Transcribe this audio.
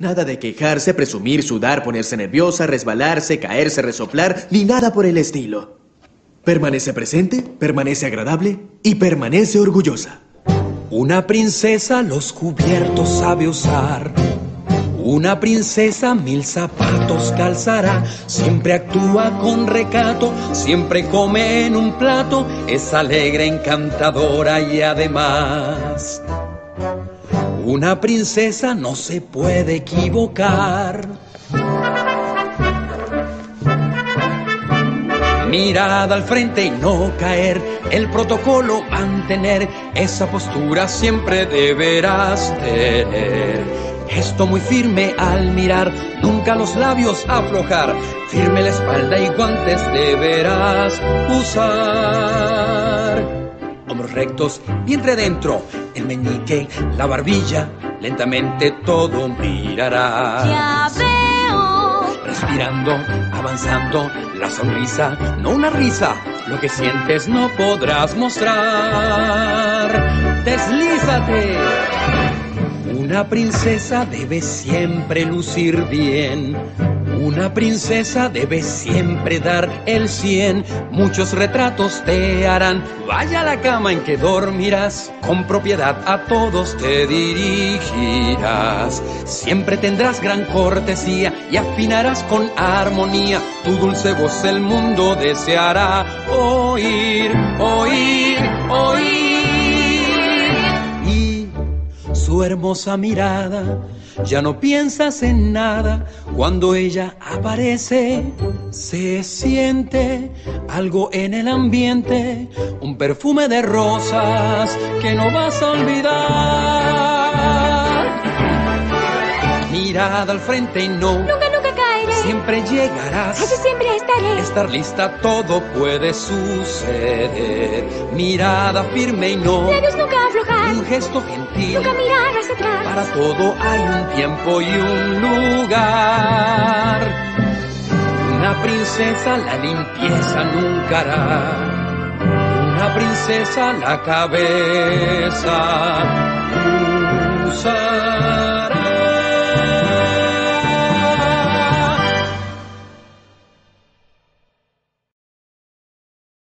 Nada de quejarse, presumir, sudar, ponerse nerviosa, resbalarse, caerse, resoplar, ni nada por el estilo. Permanece presente, permanece agradable y permanece orgullosa. Una princesa los cubiertos sabe usar. Una princesa mil zapatos calzará, siempre actúa con recato, siempre come en un plato, es alegre, encantadora y además una princesa no se puede equivocar. Mirada al frente y no caer, el protocolo mantener, esa postura siempre deberás tener. Gesto muy firme al mirar, nunca los labios aflojar, firme la espalda y guantes deberás usar rectos, vientre dentro, el meñique, la barbilla, lentamente todo mirarás. Ya veo. Respirando, avanzando, la sonrisa, no una risa, lo que sientes no podrás mostrar. Deslízate. Una princesa debe siempre lucir bien una princesa debe siempre dar el cien. Muchos retratos te harán. Vaya a la cama en que dormirás. Con propiedad a todos te dirigirás. Siempre tendrás gran cortesía y afinarás con armonía. Tu dulce voz el mundo deseará oír, oír. Su hermosa mirada ya no piensas en nada cuando ella aparece. Se siente algo en el ambiente, un perfume de rosas que no vas a olvidar. Mirada al frente y no. Siempre llegarás. Allí siempre estaré. Estar lista, todo puede suceder. Mirada firme y no. Labios nunca aflojar. Un gesto gentil. Nunca mirar hacia atrás. Para todo hay un tiempo y un lugar. Una princesa la limpieza nunca hará. Una princesa la cabeza.